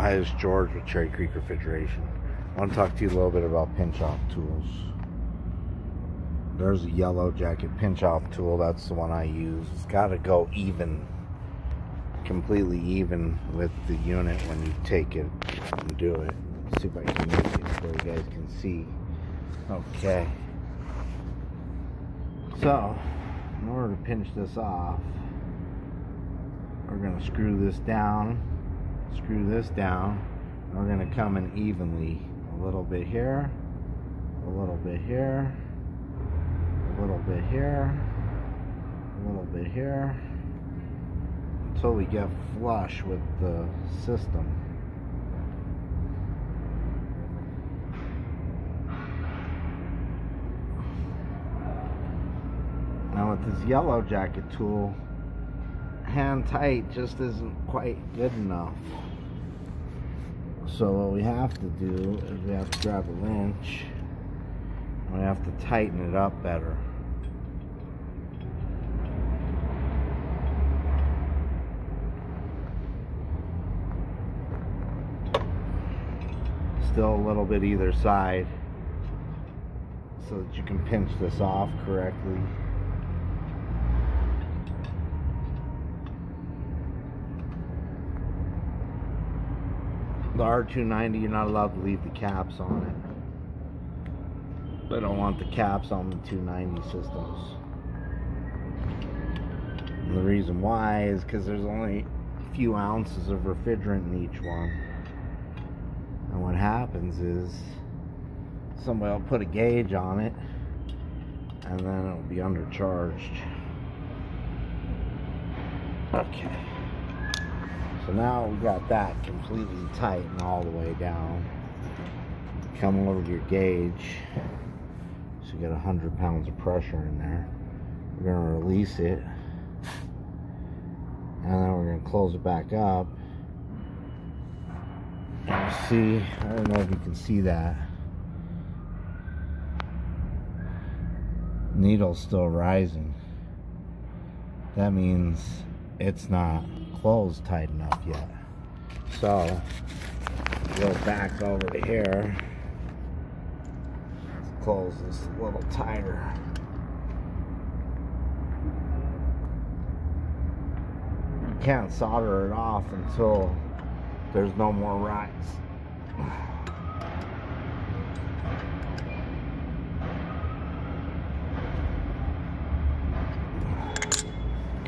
Hi, it's George with Cherry Creek Refrigeration. I want to talk to you a little bit about pinch off tools. There's a yellow jacket pinch off tool. That's the one I use. It's got to go even, completely even with the unit when you take it and do it. Let's see if I can make it so you guys can see. Okay. So, in order to pinch this off, we're going to screw this down, screw this down. We're going to come in evenly. A little bit here, a little bit here, a little bit here, a little bit here, until we get flush with the system. Now with this yellow jacket tool, hand tight just isn't quite good enough. So what we have to do is we have to grab a wrench and we have to tighten it up better. Still a little bit either side so that you can pinch this off correctly. The R290, you're not allowed to leave the caps on it. They don't want the caps on the 290 systems. And the reason why is because there's only a few ounces of refrigerant in each one. And what happens is somebody will put a gauge on it and then it'll be undercharged. Okay. So now we got that completely tight and all the way down. Come over to your gauge. So you got 100 pounds of pressure in there. We're going to release it. And then we're going to close it back up. And see, I don't know if you can see that. Needle's still rising. That means it's not closed tight enough yet. So, go back over to here. Close this a little tighter. You can't solder it off until there's no more rise.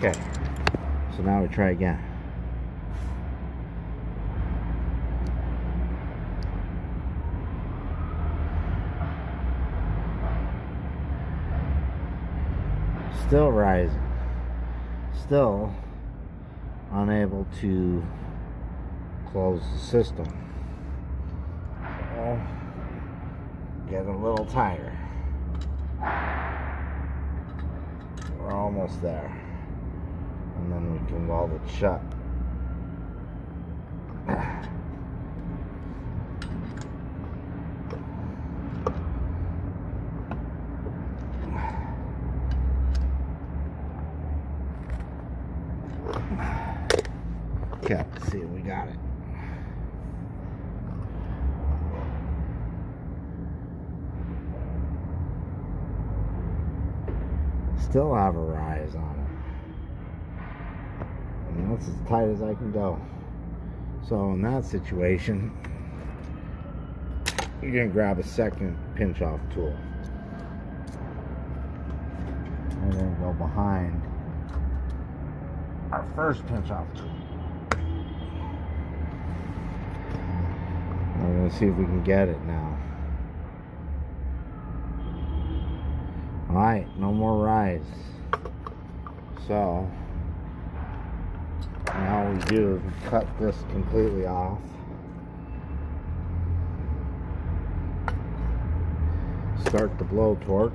Okay. So now we try again. Still rising. Still unable to close the system. So, get a little tighter. We're almost there and then we can weld it shut. Okay, see, we got it. Still have a rise on it. And that's as tight as I can go. So in that situation, you're gonna grab a second pinch off tool. And then go behind our first pinch off tool. We're gonna see if we can get it now. Alright, no more rise. So now we do is cut this completely off. Start the blowtorch.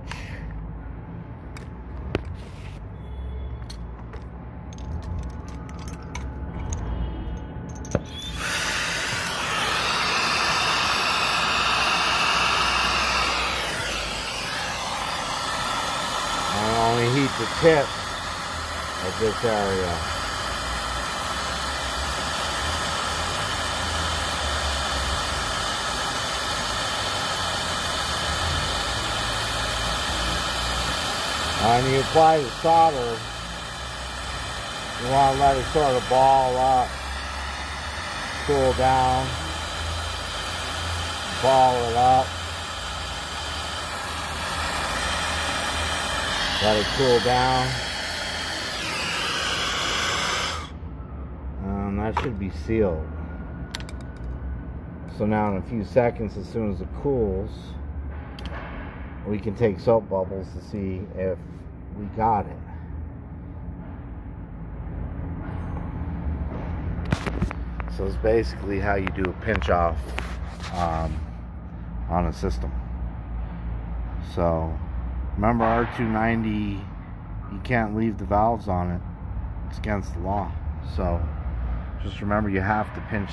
I only heat the tip of this area. When you apply the solder, you want to let it sort of ball up, cool down, ball it up. Let it cool down. Um, that should be sealed. So now in a few seconds, as soon as it cools, we can take soap bubbles to see if we got it. So it's basically how you do a pinch off um, on a system. So remember R290, you can't leave the valves on it. It's against the law. So just remember you have to pinch